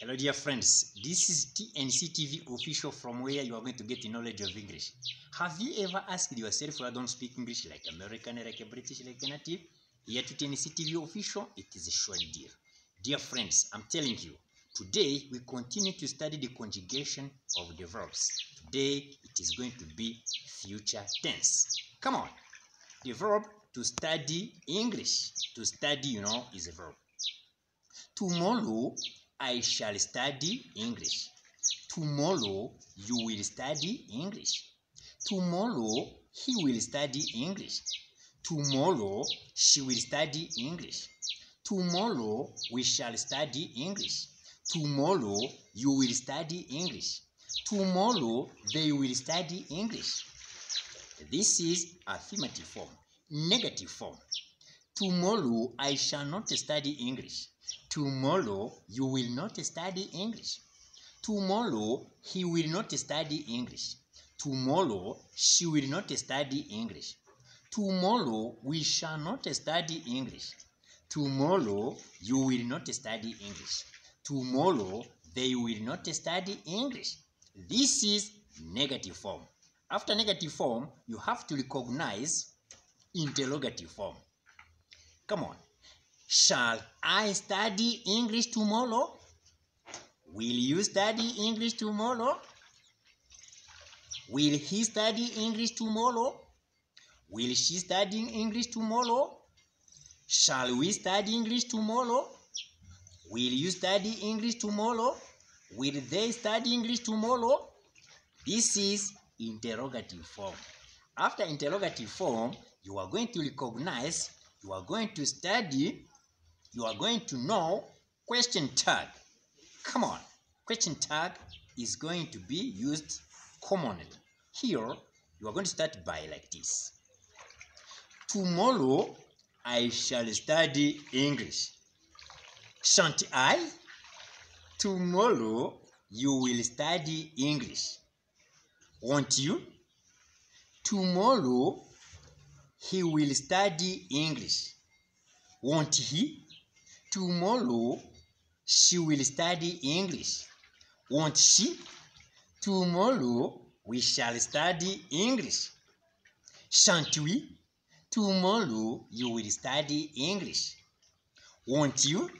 Hello, dear friends. This is TNC TV official from where you are going to get the knowledge of English. Have you ever asked yourself, I don't speak English like American, like a British, like a native? Here to TNC TV official, it is a short deal. Dear friends, I'm telling you, today we continue to study the conjugation of the verbs. Today it is going to be future tense. Come on. The verb to study English, to study, you know, is a verb. Tomorrow I shall study English. Tomorrow you will study English. Tomorrow he will study English. Tomorrow she will study English. Tomorrow we shall study English. Tomorrow you will study English. Tomorrow they will study English. This is affirmative form. Negative form. Tomorrow I shall not study English. Tomorrow you will not study English. Tomorrow he will not study English. Tomorrow she will not study English. Tomorrow we shall not study English. Tomorrow you will not study English. Tomorrow they will not study English. This is negative form. After negative form, you have to recognize interrogative form. Come on. Shall I study English tomorrow? Will you study English tomorrow? Will he study English tomorrow? Will she study English tomorrow? Shall we study English tomorrow? Will you study English tomorrow? Will they study English tomorrow? This is interrogative form. After interrogative form, you are going to recognize, you are going to study, you are going to know question tag. Come on. Question tag is going to be used commonly. Here, you are going to start by like this. Tomorrow, I shall study English. Shan't I? Tomorrow, you will study English. Won't you? Tomorrow, he will study English. Won't he? Tomorrow, she will study English. Won't she? Tomorrow, we shall study English. Shan't we? Tomorrow, you will study English. Won't you?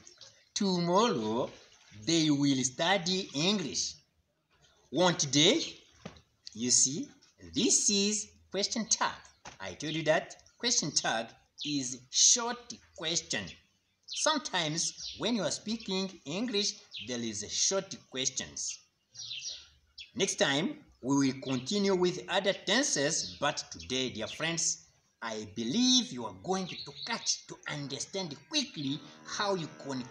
Tomorrow, they will study English. Won't they? You see, this is question tag. I told you that question tag is short question. Sometimes when you are speaking English, there is short questions. Next time, we will continue with other tenses, but today, dear friends, I believe you are going to catch, to understand quickly how you can,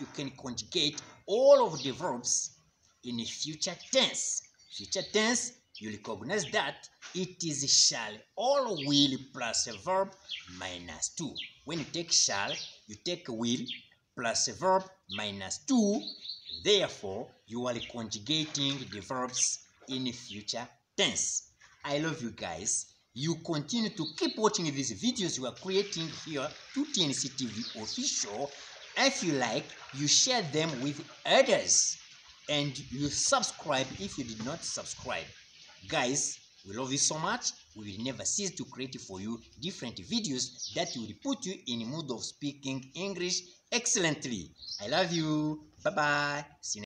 you can conjugate all of the verbs in a future tense. Future tense, you recognize that it is shall all will plus a verb minus 2. When you take shall, you take will plus a verb minus 2. Therefore, you are conjugating the verbs in future tense. I love you guys. You continue to keep watching these videos we are creating here to TNC TV official. If you like, you share them with others and you subscribe if you did not subscribe. Guys, we love you so much. We will never cease to create for you different videos that will put you in mood of speaking English excellently. I love you. Bye bye. See you